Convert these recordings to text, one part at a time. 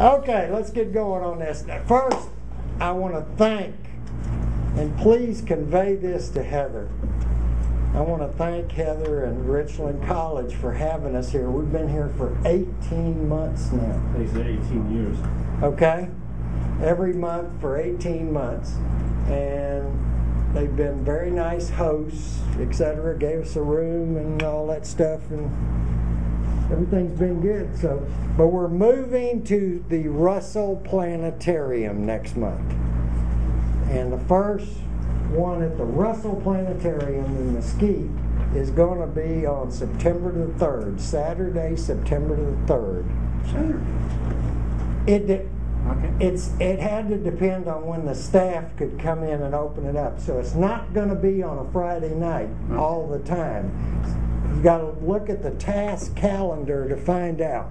Okay, let's get going on this. Now, First, I want to thank and please convey this to Heather. I want to thank Heather and Richland College for having us here. We've been here for 18 months now. They said 18 years. Okay? Every month for 18 months. And they've been very nice hosts, etc. Gave us a room and all that stuff. And everything's been good. So, but we're moving to the Russell Planetarium next month, and the first one at the Russell Planetarium in Mesquite is going to be on September the third, Saturday, September the third. Saturday. It Okay. it's it had to depend on when the staff could come in and open it up. So it's not going to be on a Friday night Okay. all the time. You've got to look at the TAS calendar to find out.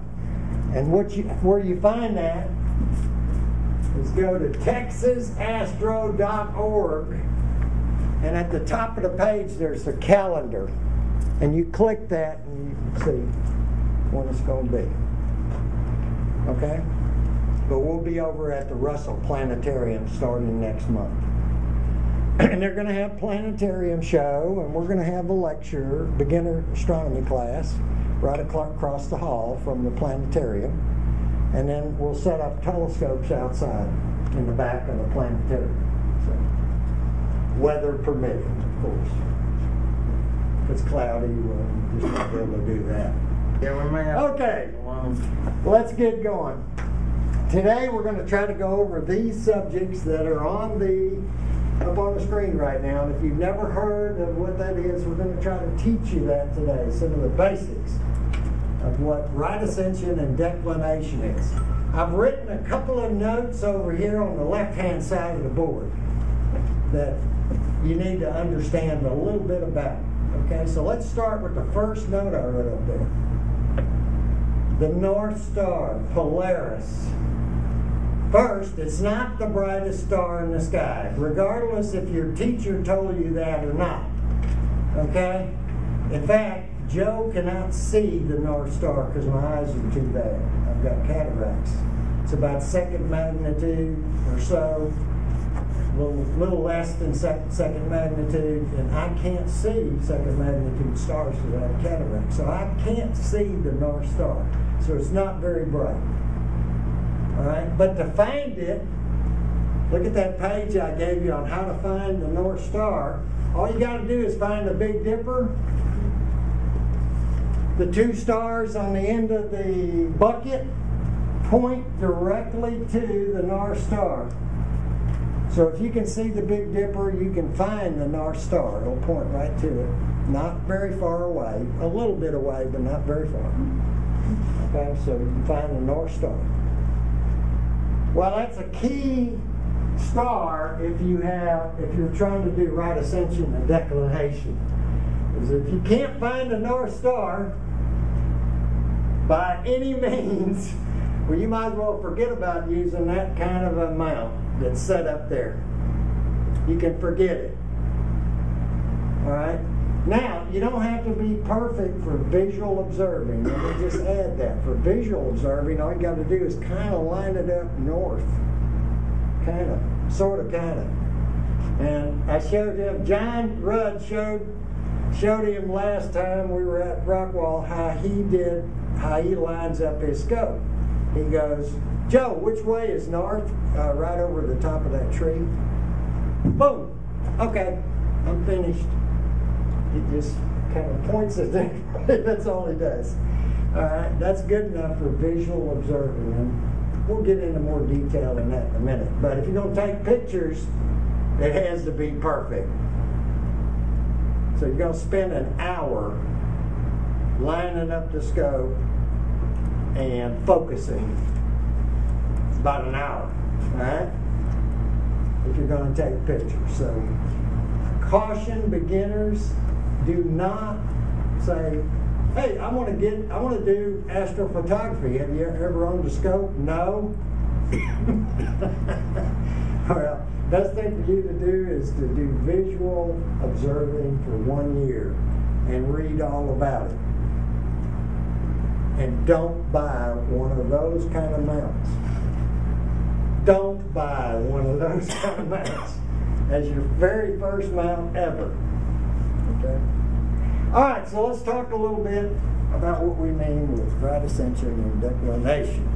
And what you where you find that is go to texasastro.org and at the top of the page there's the calendar. And you click that and you can see when it's going to be. Okay? But we'll be over at the Russell Planetarium starting next month. and they're going to have planetarium show, and we're going to have a lecture, beginner astronomy class, right across the hall from the planetarium. And then we'll set up telescopes outside in the back of the planetarium. So, weather permitting, of course. If it's cloudy, we'll just not be able to do that. Yeah, we may have. Okay. Let's get going. Today we're going to try to go over these subjects that are on the up on the screen right now. And if you've never heard of what that is, we're going to try to teach you that today. Some of the basics of what right ascension and declination is. I've written a couple of notes over here on the left-hand side of the board that you need to understand a little bit about. Okay, so let's start with the first note I wrote up there. The North Star, Polaris. First, it's not the brightest star in the sky, regardless if your teacher told you that or not. Okay? In fact, Joe cannot see the North Star because my eyes are too bad. I've got cataracts. It's about second magnitude or so, a little, little less than sec- second magnitude, and I can't see second magnitude stars because I have cataracts. So I can't see the North Star. So it's not very bright. All right, but to find it, look at that page I gave you on how to find the North Star. All you got to do is find the Big Dipper, the two stars on the end of the bucket point directly to the North Star. So if you can see the Big Dipper, you can find the North Star. It'll point right to it. Not very far away, a little bit away, but not very far. Okay, so you can find the North Star. Well, that's a key star if you have if you're trying to do right ascension and declination. Is if you can't find the North Star by any means, well, you might as well forget about using that kind of amount that's set up there. You can forget it. All right. Now, you don't have to be perfect for visual observing. Let me just add that. For visual observing, all you got to do is kind of line it up north. Kind of, sort of, kind of. And I showed him, John Rudd showed showed him last time we were at Rockwall how he did, how he lines up his scope. He goes, Joe, which way is north? Uh, right over the top of that tree. Boom. Okay, I'm finished. He just kind of points it there. that's all he does. All right, that's good enough for visual observing. And we'll get into more detail in that in a minute. But if you're going to take pictures, it has to be perfect. So you're going to spend an hour lining up the scope and focusing. It's about an hour, all right? If you're going to take pictures. So caution beginners, do not say, hey, I want to get, I want to do astrophotography. Have you ever owned a scope? No. well, Best thing for you to do is to do visual observing for one year and read all about it. And don't buy one of those kind of mounts. Don't buy one of those kind of mounts as your very first mount ever. Okay? All right, so let's talk a little bit about what we mean with right ascension and declination.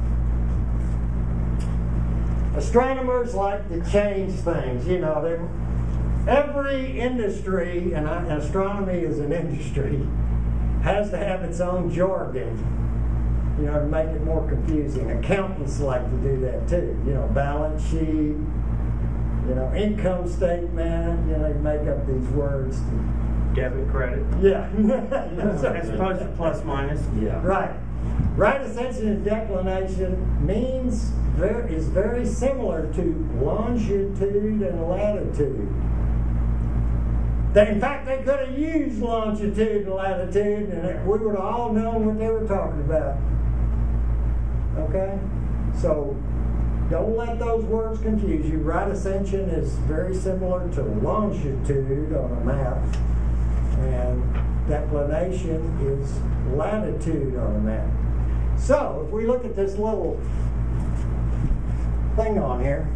Astronomers like to change things. You know, every industry, and astronomy is an industry, has to have its own jargon. You know, to make it more confusing. Accountants like to do that too. You know, balance sheet, you know, income statement. You know, they make up these words. To, Debit, credit. yeah. As opposed to plus minus. Yeah. Right. Right ascension and declination means very, is very similar to longitude and latitude. They, in fact, they could have used longitude and latitude, and we would have all known what they were talking about. Okay? So don't let those words confuse you. Right ascension is very similar to longitude on a map, and declination is latitude on a map. So if we look at this little thing on here,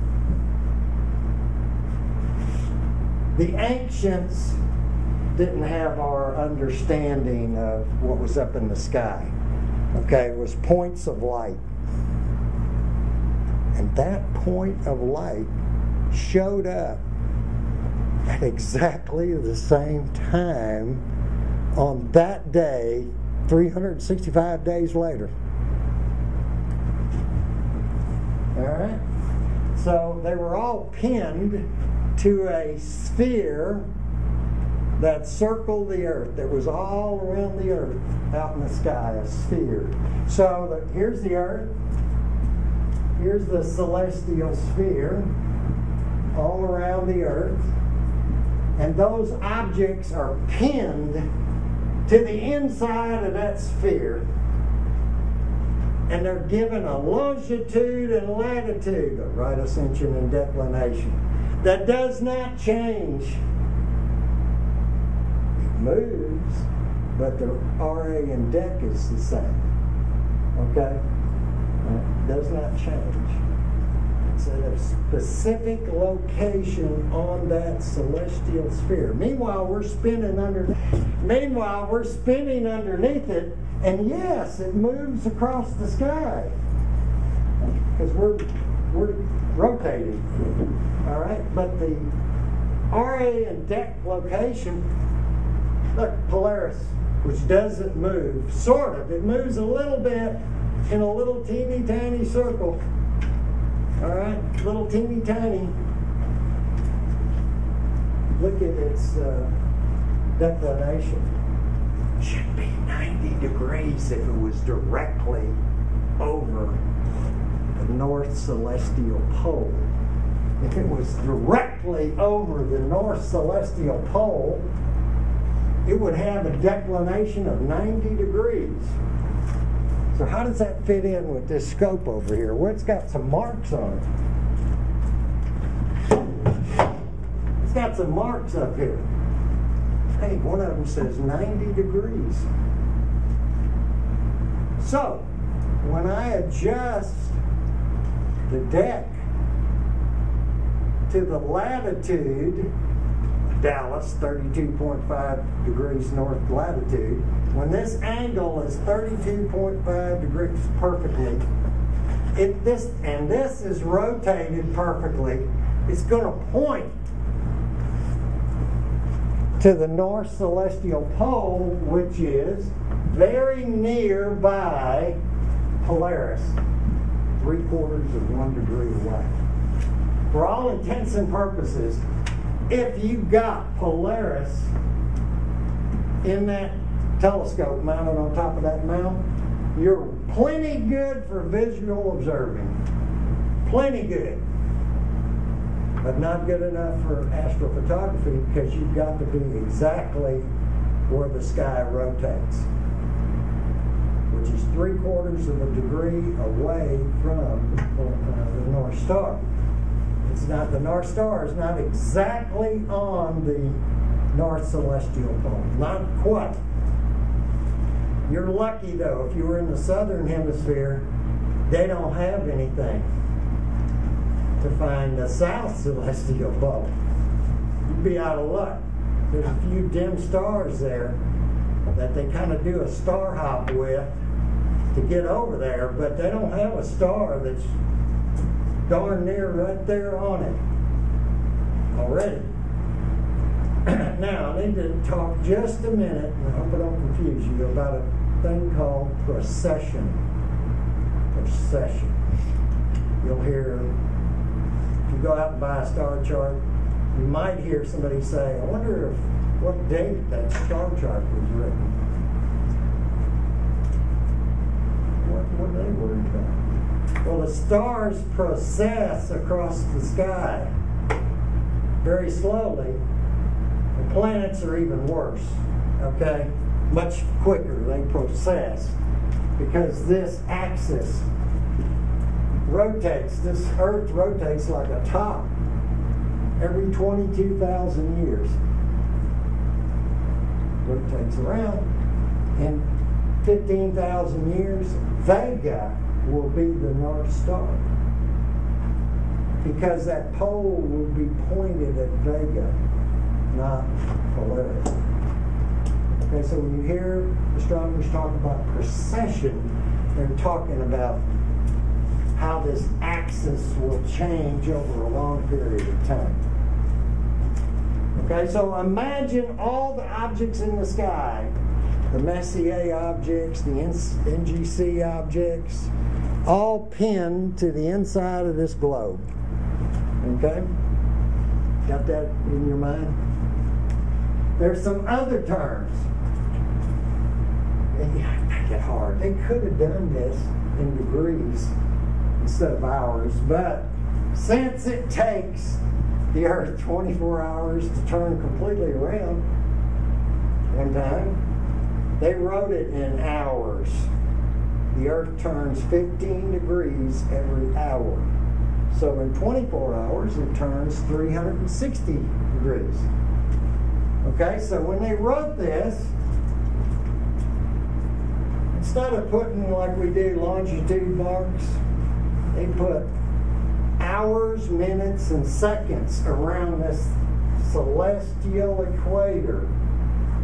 the ancients didn't have our understanding of what was up in the sky. Okay, it was points of light. And that point of light showed up at exactly the same time on that day, 365 days later. All right? So they were all pinned to a sphere that circled the earth, that was all around the earth, out in the sky, a sphere. So the, here's the earth, here's the celestial sphere, all around the earth, and those objects are pinned to the inside of that sphere. And they're given a longitude and latitude of right ascension and declination. That does not change. It moves, but the RA and dec is the same. Okay? It does not change. At a specific location on that celestial sphere. Meanwhile, we're spinning under. Meanwhile, we're spinning underneath it, and yes, it moves across the sky because we're we're rotating. All right, but the RA and dec location. Look, Polaris, which doesn't move, sort of. It moves a little bit in a little teeny tiny circle. All right, little teeny tiny. Look at its uh, declination. Should be 90 degrees if it was directly over the north celestial pole. If it was directly over the north celestial pole, it would have a declination of 90 degrees. So how does that fit in with this scope over here? Well, it's got some marks on it. It's got some marks up here. Hey, one of them says 90 degrees. So, when I adjust the dec to the latitude, Dallas, 32.5 degrees north latitude. When this angle is 32.5 degrees perfectly, if this and this is rotated perfectly, it's going to point to the north celestial pole, which is very nearby Polaris, three quarters of one degree away. For all intents and purposes, if you got Polaris in that telescope mounted on top of that mount, you're plenty good for visual observing. Plenty good. But not good enough for astrophotography because you've got to be exactly where the sky rotates, which is three quarters of a degree away from uh, the North Star. It's not, the North Star is not exactly on the North Celestial Pole. Not quite. You're lucky though, if you were in the southern hemisphere, they don't have anything to find the South Celestial Pole. You'd be out of luck. There's a few dim stars there that they kind of do a star hop with to get over there, but they don't have a star that's darn near right there on it already. now, I need to talk just a minute, and I hope I don't confuse you, about a thing called precession. Precession. You'll hear, if you go out and buy a star chart, you might hear somebody say, I wonder if what date that star chart was written. What were they worried about? Well, the stars precess across the sky very slowly. The planets are even worse, okay? Much quicker they precess because this axis rotates, this Earth rotates like a top every 22,000 years. Rotates around. In 15,000 years, Vega will be the North Star. Because that pole will be pointed at Vega, not Polaris. Okay, so when you hear astronomers talk about precession, they're talking about how this axis will change over a long period of time. Okay, so imagine all the objects in the sky the Messier objects, the NGC objects, all pinned to the inside of this globe. Okay? Got that in your mind? There's some other terms. They make it hard. They could have done this in degrees instead of hours, but since it takes the Earth 24 hours to turn completely around one time, they wrote it in hours. The Earth turns 15 degrees every hour. So in 24 hours, it turns 360 degrees. Okay, so when they wrote this, instead of putting like we do longitude marks, they put hours, minutes, and seconds around this celestial equator.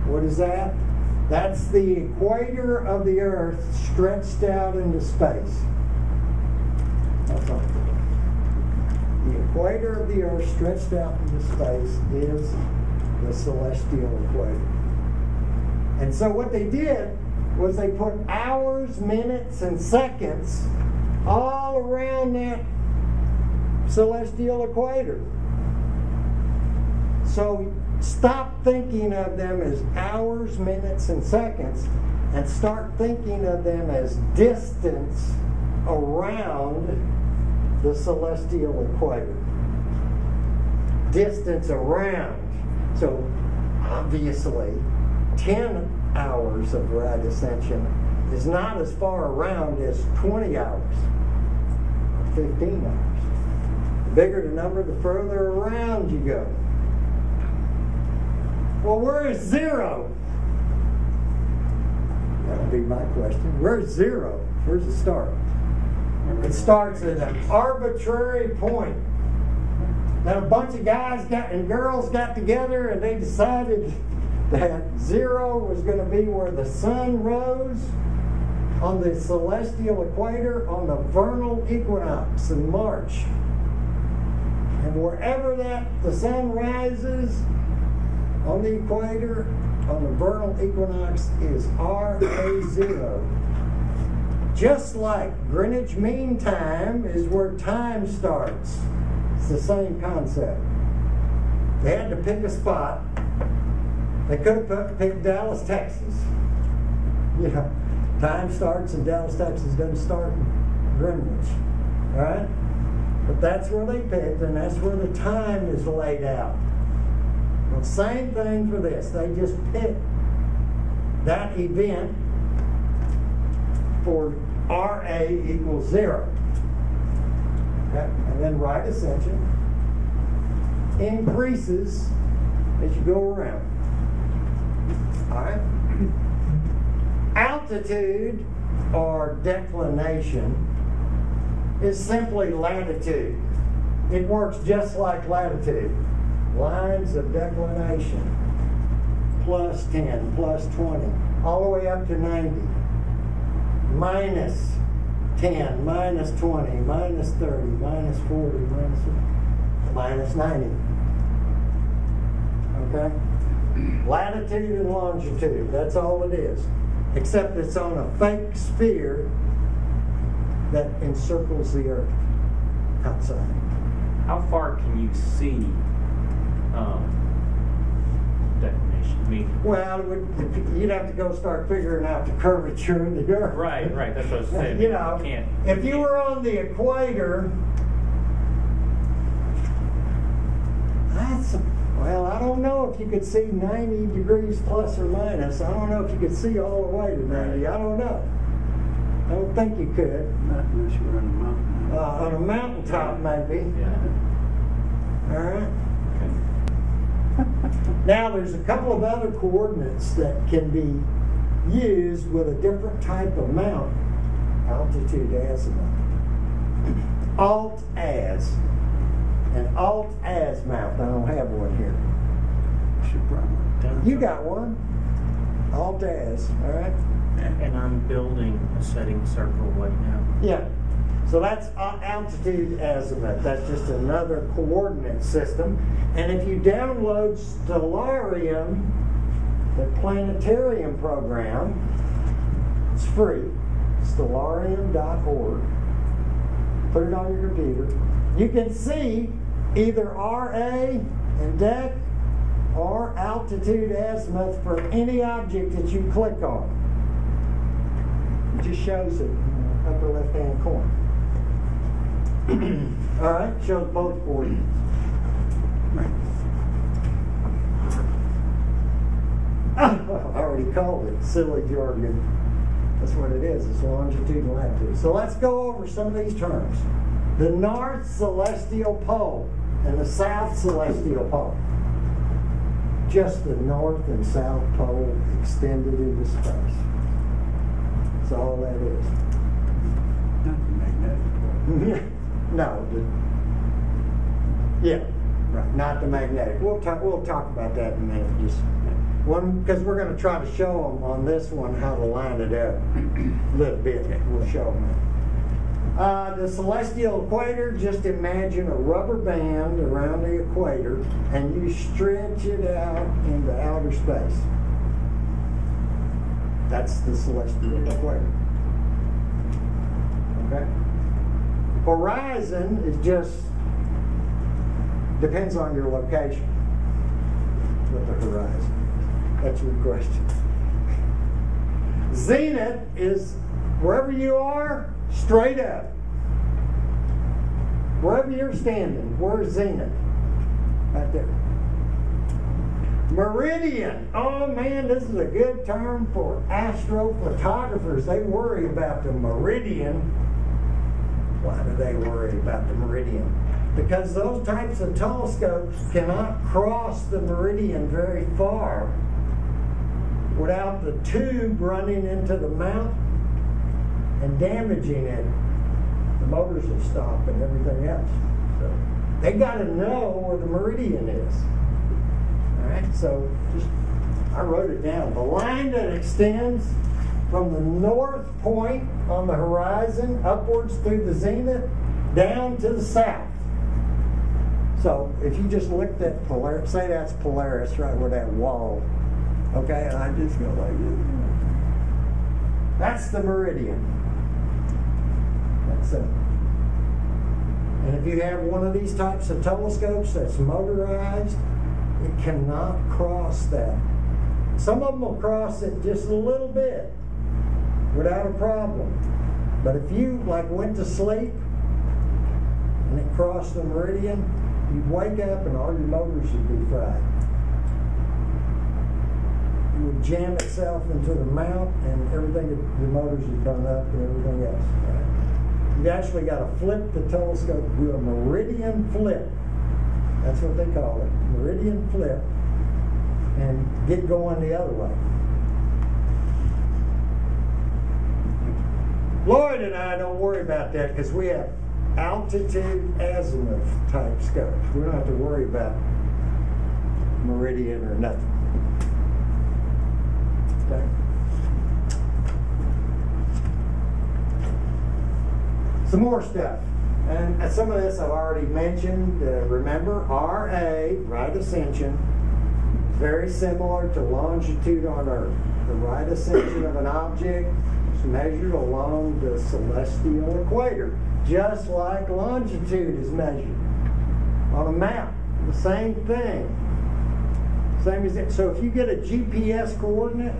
What is that? That's the equator of the earth stretched out into space. That's all. The equator of the earth stretched out into space is the celestial equator. And so what they did was they put hours, minutes, and seconds all around that celestial equator. So stop thinking of them as hours, minutes, and seconds and start thinking of them as distance around the celestial equator. Distance around. So obviously, 10 hours of right ascension is not as far around as 20 hours, 15 hours. The bigger the number, the further around you go. Well, where is zero? That would be my question. Where's zero? Where's the start? It starts at an arbitrary point. Now, a bunch of guys got and girls got together and they decided that zero was going to be where the sun rose on the celestial equator on the vernal equinox in March. And wherever that the sun rises, on the equator, on the vernal equinox, is RA0. Just like Greenwich Mean Time is where time starts. It's the same concept. They had to pick a spot. They could have picked Dallas, Texas. You know, time starts in Dallas, Texas doesn't start in Greenwich. All right? But that's where they picked, and that's where the time is laid out. Same thing for this. They just picked that event for RA equals zero. Okay? And then right ascension increases as you go around. All right? Altitude or declination is simply latitude. It works just like latitude. Lines of declination. Plus 10, plus 20, all the way up to 90. Minus 10, minus 20, minus 30, minus 40, minus, minus 90. Okay? Latitude and longitude, that's all it is. Except it's on a fake sphere that encircles the earth outside. How far can you see um, declination? I mean, Well, it would- you'd have to go start figuring out the curvature of the earth. right, right. That's what I was saying. You know, can't. if you were on the equator, that's, well, I don't know if you could see 90 degrees plus or minus. I don't know if you could see all the way to 90. I don't know. I don't think you could. Not unless you were on a mountain. Uh, on a mountaintop, maybe. Yeah. All right. Now, there's a couple of other coordinates that can be used with a different type of mount, altitude azimuth. Alt as. An alt-az mount. I don't have one here. Should probably done. You got one? Alt-az, all right? And I'm building a setting circle right now. Yeah. So that's uh, altitude azimuth. That's just another coordinate system. And if you download Stellarium, the planetarium program, it's free. Stellarium.org. Put it on your computer. You can see either RA and DEC or altitude azimuth for any object that you click on. It just shows it in the upper left hand corner. All right, shows both coordinates. I already called it silly jargon. That's what it is. It's longitude and latitude. So let's go over some of these terms. The north celestial pole and the south celestial pole. Just the north and south pole extended into space. That's all that is. Magnetic pole. no. The, yeah, right. Not the magnetic. We'll talk. We'll talk about that in a minute. Just one because we're going to try to show them on this one how to line it up a little bit. We'll show them. Uh, the celestial equator, just imagine a rubber band around the equator and you stretch it out into outer space. That's the celestial equator. Okay? Horizon is just depends on your location. What the horizon. That's your question. Zenith is wherever you are, straight up. Wherever you're standing, where's zenith? Right there. Meridian. Oh man, this is a good term for astrophotographers. They worry about the meridian. Why do they worry about the meridian? Because those types of telescopes cannot cross the meridian very far without the tube running into the mount and damaging it. The motors will stop and everything else. So they got to know where the meridian is. All right, so just I wrote it down. The line that extends from the north point on the horizon upwards through the zenith down to the south. So if you just looked at Polaris, say that's Polaris right where that wall, okay, and I just go like this. That's the meridian. That's it. And if you have one of these types of telescopes that's motorized, it cannot cross that. Some of them will cross it just a little bit without a problem. But if you like went to sleep and it crossed the meridian, you'd wake up and all your motors would be fried. It would jam itself into the mount and everything, the motors would burn up and everything else. Right? You actually got to flip the telescope, do a meridian flip, That's what they call it, meridian flip, and get going the other way. Lloyd and I don't worry about that because we have altitude azimuth type scopes. We don't have to worry about meridian or nothing. Okay. Some more stuff. And some of this I've already mentioned. Uh, remember, RA, right ascension, very similar to longitude on Earth. The right ascension of an object measured along the celestial equator, just like longitude is measured on a map. The same thing. Same as it. So if you get a GPS coordinate,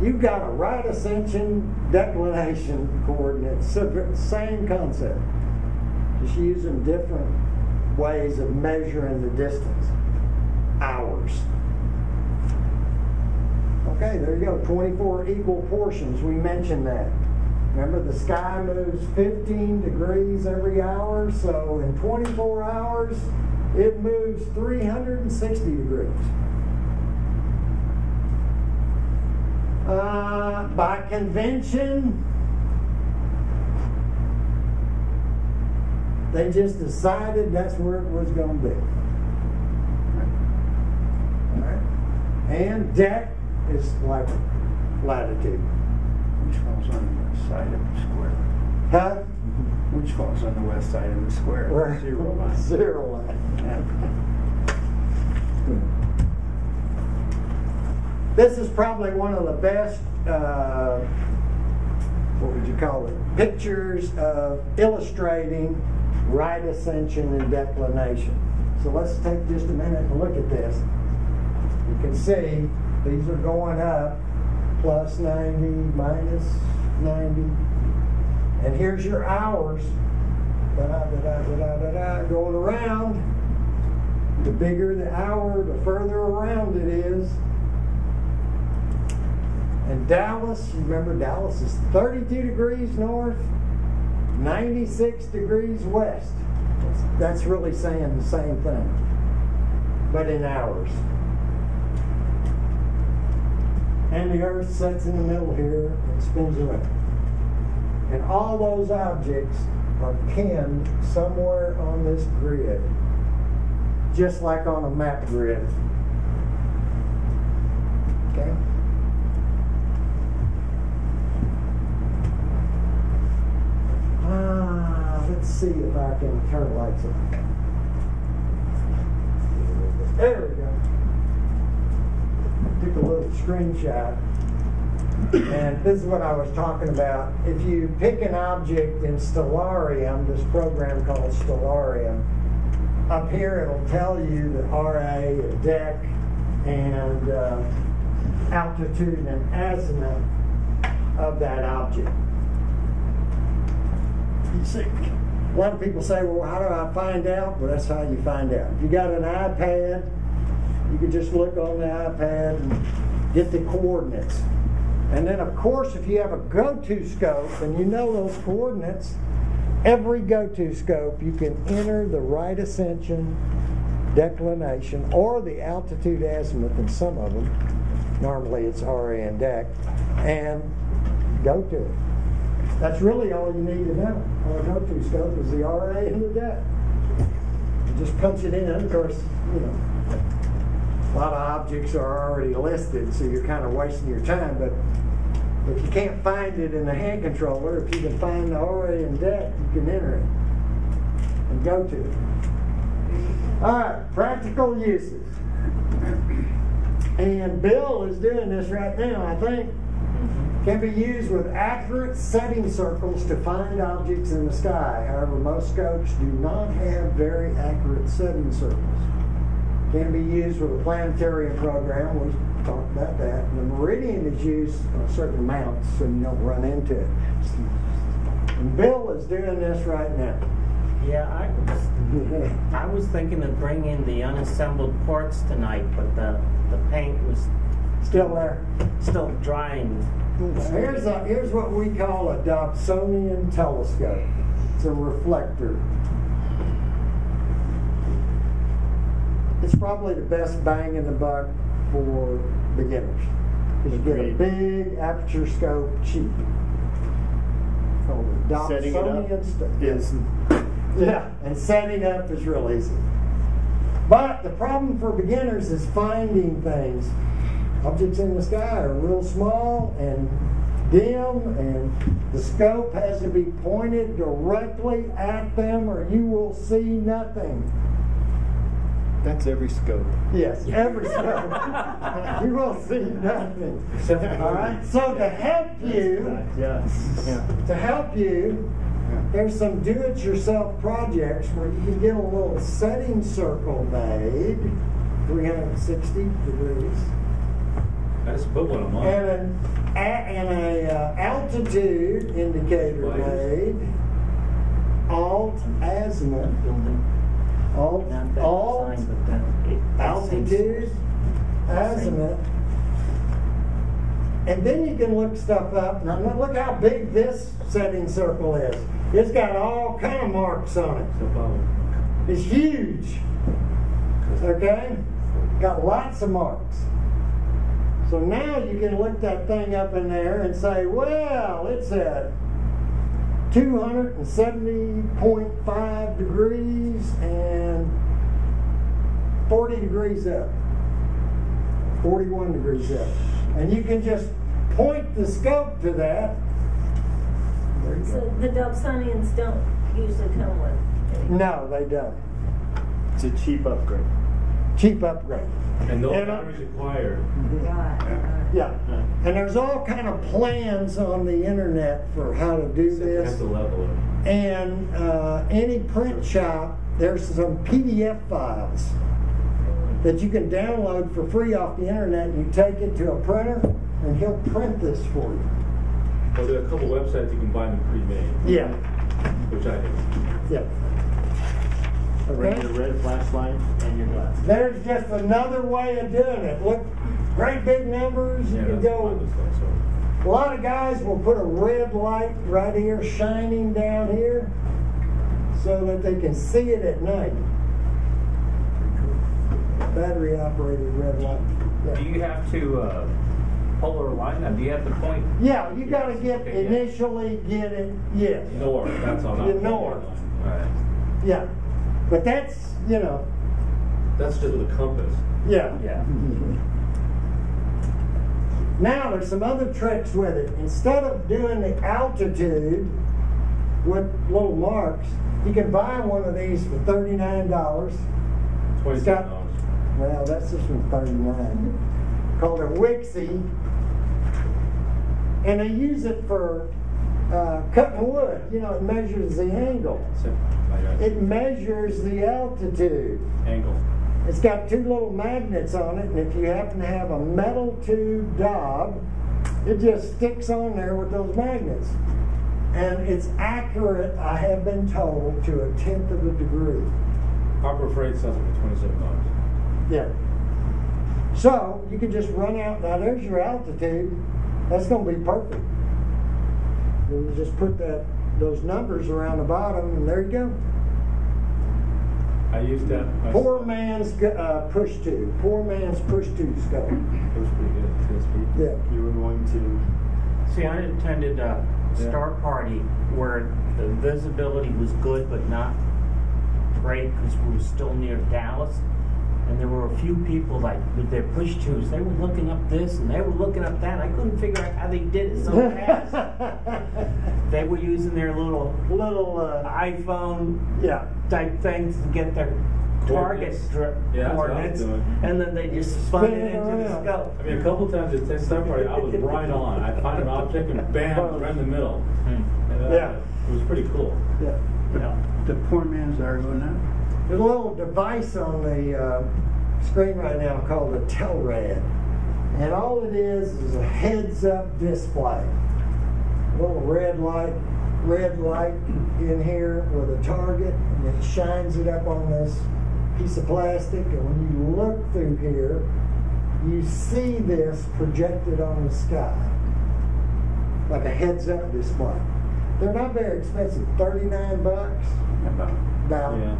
you've got a right ascension declination coordinate. Same concept. Just using different ways of measuring the distance. Hours. Okay, there you go. 24 equal portions. We mentioned that. Remember, the sky moves 15 degrees every hour, so in 24 hours, it moves 360 degrees. Uh, by convention, they just decided that's where it was going to be. And dec is like latitude. Which falls on the west side of the square? Huh? Which falls on the west side of the square? Right. Zero line. Zero line. This is probably one of the best, uh, what would you call it? Pictures of illustrating right ascension and declination. So let's take just a minute and look at this. You can see these are going up, plus 90, minus 90. And here's your hours. Da-da-da-da-da-da-da, going around. The bigger the hour, the further around it is. And Dallas, remember Dallas is 32 degrees north, 96 degrees west. That's really saying the same thing, but in hours. And the earth sets in the middle here and spins around. And all those objects are pinned somewhere on this grid, just like on a map grid. Okay? Ah, let's see if I can turn lights on. There. Took a little screenshot. And this is what I was talking about. If you pick an object in Stellarium, this program called Stellarium, up here it'll tell you the RA, the dec, and uh, altitude and azimuth of that object. You see, a lot of people say, well, how do I find out? Well, that's how you find out. If you got an iPad, you can just look on the iPad and get the coordinates. And then, of course, if you have a go-to scope and you know those coordinates, every go-to scope you can enter the right ascension, declination, or the altitude azimuth in some of them. Normally it's RA and dec, and go to it. That's really all you need to know on a go-to scope is the RA and the DEC. You just punch it in. Of course, you know, lot of objects are already listed, so you're kind of wasting your time. But if you can't find it in the hand controller, if you can find the RA in dec, you can enter it and go to it. All right, practical uses. And Bill is doing this right now, I think. Can be used with accurate setting circles to find objects in the sky. However, most scopes do not have very accurate setting circles. Can be used with a planetarium program. We talked about that. The meridian is used on certain amounts so you don't run into it. And Bill is doing this right now. Yeah, I was, I was thinking of bringing the unassembled parts tonight, but the, the paint was Still there. still drying. Here's, a, here's what we call a Dobsonian telescope. It's a reflector. It's probably the best bang in the buck for beginners. Because you get a big aperture scope cheap. Oh, Called a Setting it up Dobsonian st- is yeah, and setting up is real easy. But the problem for beginners is finding things. Objects in the sky are real small and dim, and the scope has to be pointed directly at them, or you will see nothing. That's every scope. Yes, every scope. you will see nothing. All right. So to help you, Yes. To help you, there's some do-it-yourself projects where you can get a little setting circle made, 360 degrees, I just put one on mine. and an a, and a uh, altitude indicator made, alt azimuth, Alt not that alt design, but that. it- that same altitude, azimuth. And then you can look stuff up. Now look- look how big this setting circle is. It's got all kind of marks on it. So. It's huge. Okay? Got lots of marks. So now you can look that thing up in there and say, well, it's at 270.5 degrees and 40 degrees up. 41 degrees up. And you can just point the scope to that. There you So go. the Dobsonians don't usually come with. any- No, they don't. It's a cheap upgrade. Cheap upgrade. And no And, uh, batteries required. Right, right. Yeah, and there's all kind of plans on the internet for how to do Except you have this. to level it. And uh, any print shop, there's some PDF files that you can download for free off the internet. And you take it to a printer, and he'll print this for you. Well, there are a couple websites you can buy them pre-made, Yeah, which I do. yeah. Bring Okay. your red flashlight and your glasses. There's just another way of doing it. Look, great big numbers. You Yeah, can go. fine, this stuff, so. A lot of guys will put a red light right here shining down here so that they can see it at night. Battery operated red light. Do you have to uh, polar align them? Do you have to point? yeah you got to get initially get it. Yes. North, that's all. not north. Alright. Yeah. But that's, you know, That's just with a compass. yeah. Yeah. Now there's some other tricks with it. Instead of doing the altitude with little marks, you can buy one of these for $39. Twenty-seven dollars. Well, that's just from 39. Called a Wixey. And they use it for uh, cutting wood. You know, it measures the angle. It measures the altitude. Angle. It's got two little magnets on it, and if you happen to have a metal tube dog, it just sticks on there with those magnets. And it's accurate, I have been told, to a tenth of a degree. Harbor Freight sells it for twenty-seven dollars. Yeah. So you can just run out. Now there's your altitude. That's going to be perfect. You just put that those numbers around the bottom, and there you go. I used that. myself. Poor man's uh, push-to. Poor man's push tube scope. It was pretty good. TSP. Yeah. You were going to. See, I attended a Yeah. Star Party where the visibility was good, but not great because we were still near Dallas. And there were a few people like with their push-tos, they were looking up this and they were looking up that. I couldn't figure out how they did it so fast. they were using their little Little, uh, iPhone yeah. type things to get their target Coordinates. Yeah, that's what I was coordinates, and then they just spun Spin it it into the around. scope. I mean, a couple times at this Star Party, I was right on. I find an object and bam, right in the middle. Hmm. And, uh, Yeah. It was pretty cool. Yeah. Yeah. The poor man's Argo Navis. There's a little device on the uh, screen right now called a Telrad. And all it is is a heads up display. A little red light, red light in here with a target, and it shines it up on this piece of plastic. And when you look through here, you see this projected on the sky like a heads up display. They're not very expensive, 39 bucks, About about Yeah.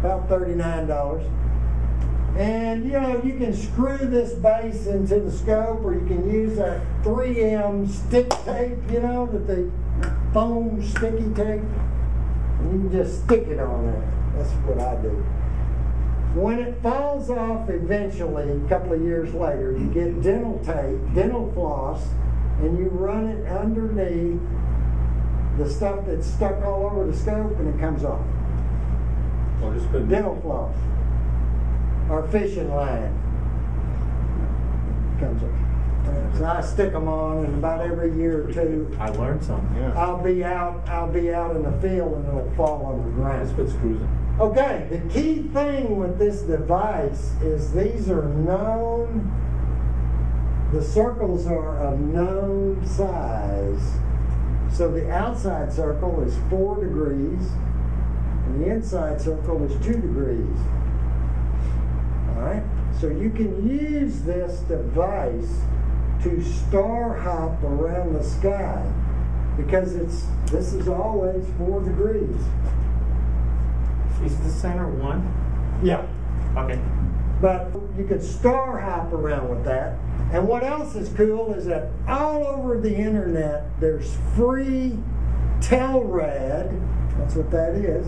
About thirty-nine dollars. And you know, you can screw this base into the scope or you can use that 3M stick tape, you know, that they foam sticky tape. And you can just stick it on there. That's what I do. When it falls off eventually, a couple of years later, you get dental tape, dental floss, and you run it underneath the stuff that's stuck all over the scope and it comes off. Or just put. Dental floss. Or fishing line. Comes off. So I stick them on and about every year or two, I learned something. Yeah. I'll be out, I'll be out in the field and it'll fall on the ground. Just put screws in. Okay, the key thing with this device is these are known, the circles are of known size. So the outside circle is four degrees, and the inside circle is two degrees. All right, so you can use this device to star hop around the sky because it's this is always four degrees. Is the center one? Yeah. Okay. But you could star hop around with that. And what else is cool is that all over the internet there's free Telrad, that's what that is,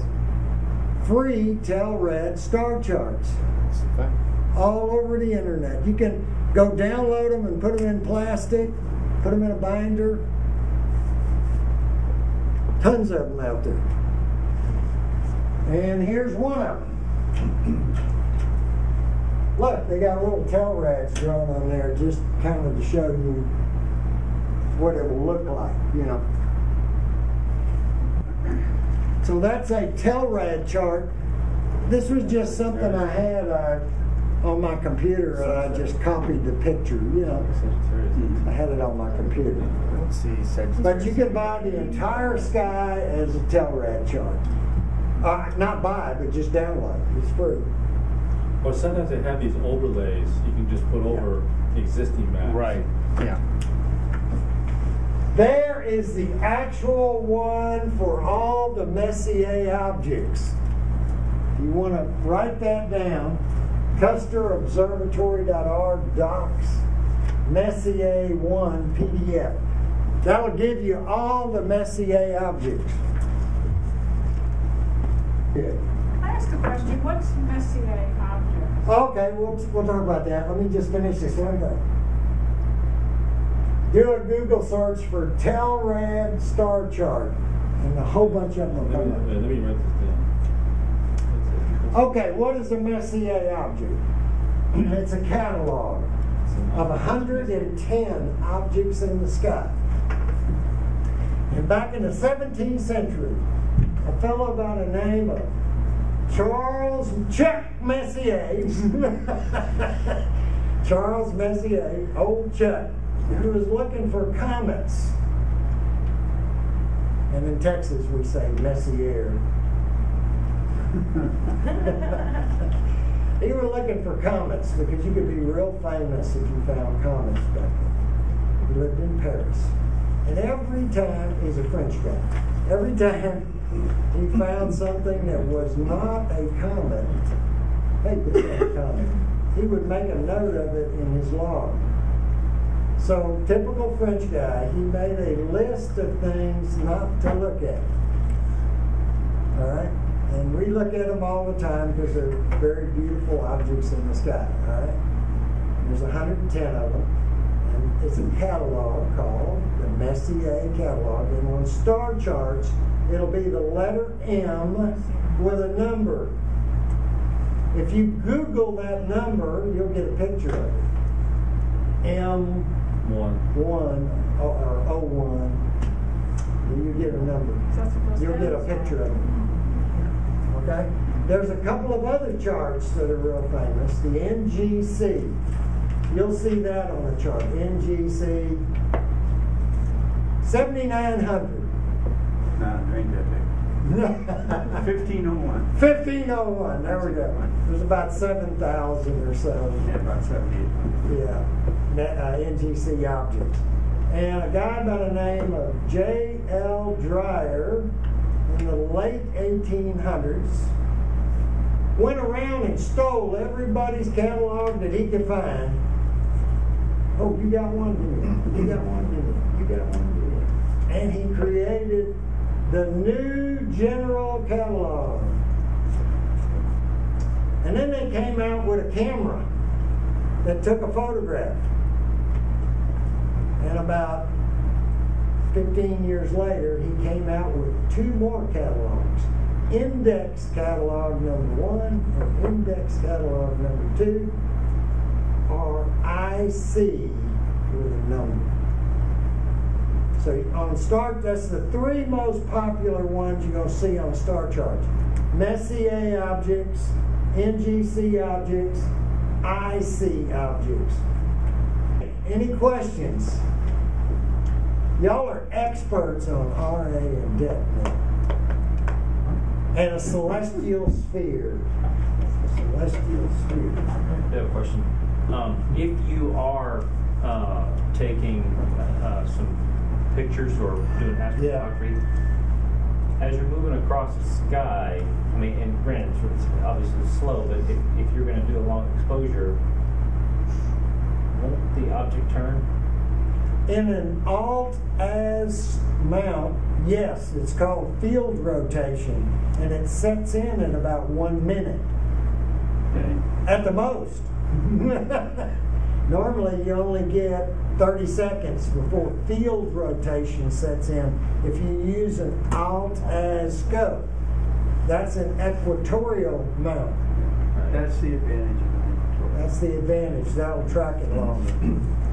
free Telrad star charts That's the fact. all over the internet. You can go download them and put them in plastic, put them in a binder. Tons of them out there. And here's one of them. Look, they got little Telrads drawn on there just kind of to show you what it will look like, you know. So that's a Telrad chart. This was just something I had uh, on my computer and I just copied the picture, you know. I had it on my computer. Let's see, Sagittarius. But you can buy the entire sky as a Telrad chart. Uh, not buy, but just download. It's free. Or sometimes they have these overlays you can just put over existing maps. Right. Yeah. There is the actual one for all the Messier objects. If you want to write that down, custerobservatory.org docs Messier 1 PDF. That will give you all the Messier objects. Good. I asked a question, what's Messier object? Okay, we'll, we'll talk about that. Let me just finish this one thing. Do a Google search for Telrad star chart, and a whole bunch of them come me, up. let me write this down. Okay, what is a Messier object? It's a catalog of 110 objects in the sky. And back in the 17th century, a fellow by the name of Charles Chuck Messier, Charles Messier, old Chuck, he was looking for comets. And in Texas, we say Messier. he was looking for comets because you could be real famous if you found comets back then. He lived in Paris. And every time, he's a French guy, every time he found something that was not a comet, hey, this is a comet, he would make a note of it in his log. So, typical French guy, he made a list of things not to look at. All right? And we look at them all the time because they're very beautiful objects in the sky. All right? There's 110 of them. And it's a catalog called the Messier catalog. And on star charts, it'll be the letter M with a number. If you Google that number, you'll get a picture of it. M One. one oh, or, or O one, then you get a number. Is that supposed to You'll get a picture of it. Okay? There's a couple of other charts that are real famous. The NGC. You'll see that on the chart. NGC 7900. No, it ain't that big. Fifteen oh one. 1501. There we go. There's about 7,000 or so. Yeah, about seventy-eight. Yeah, that, NGC uh, objects. And a guy by the name of J.L. Dreyer in the late 1800s went around and stole everybody's catalog that he could find. Oh, you got one, didn't you? You got one, didn't you? You got one, you? And he created the new general catalog. And then they came out with a camera that took a photograph. And about 15 years later, he came out with two more catalogs. Index catalog number one and index catalog number two are IC with a number. So on star, that's the three most popular ones you're going to see on star charts. Messier objects, NGC objects, IC objects. Any questions? Y'all are experts on RA and now. And a celestial sphere. A celestial sphere. I have a question. Um, if you are, uh, taking, uh, some pictures or doing astrophotography, as you're moving across the sky, I mean, and granted, it's obviously slow, but if, if you're gonna do a long exposure, won't the object turn? In an alt as mount, yes, it's called field rotation, and it sets in at about one minute at the most. Normally, you only get 30 seconds before field rotation sets in if you use an alt-az scope. That's an equatorial mount. That's the advantage of it. That's the advantage. That'll track it longer.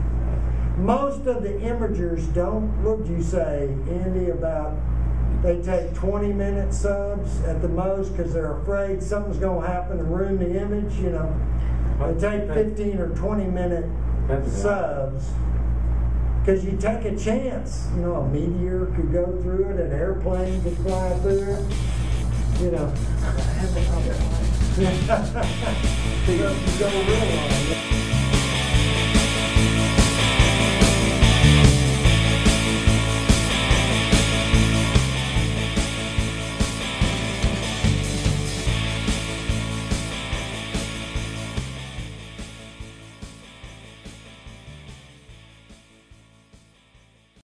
Most of the imagers don't, what would you say, Andy, about they take 20 minute subs at the most because they're afraid something's going to happen and ruin the image, you know. They take 15 or 20 minute subs because you take a chance. You know, a meteor could go through it, an airplane could fly through it, you know. so you go real long.